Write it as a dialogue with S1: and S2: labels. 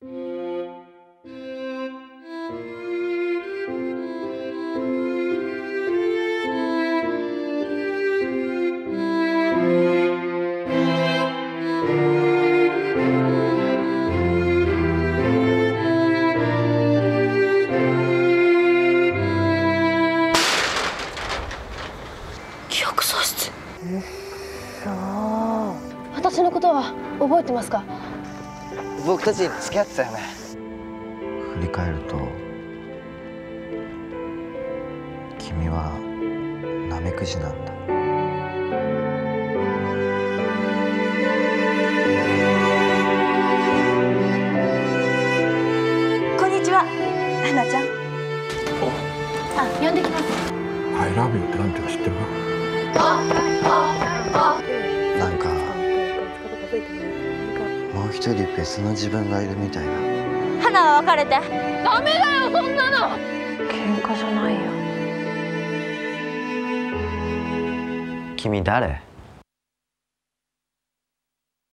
S1: 記憶喪失。私のことは覚えてますか？
S2: 僕たち付き合ってたよね。
S3: 振り返ると君はナメクジなんだ。
S4: こんにちは。花ちゃん。
S1: あ呼んできます「
S5: I love you」ってなんていうか知ってる
S3: なん一人別の自分がいるみたいな。
S4: 花は別れて。
S1: ダメだよそんなの！喧嘩じゃないよ。
S3: 君誰？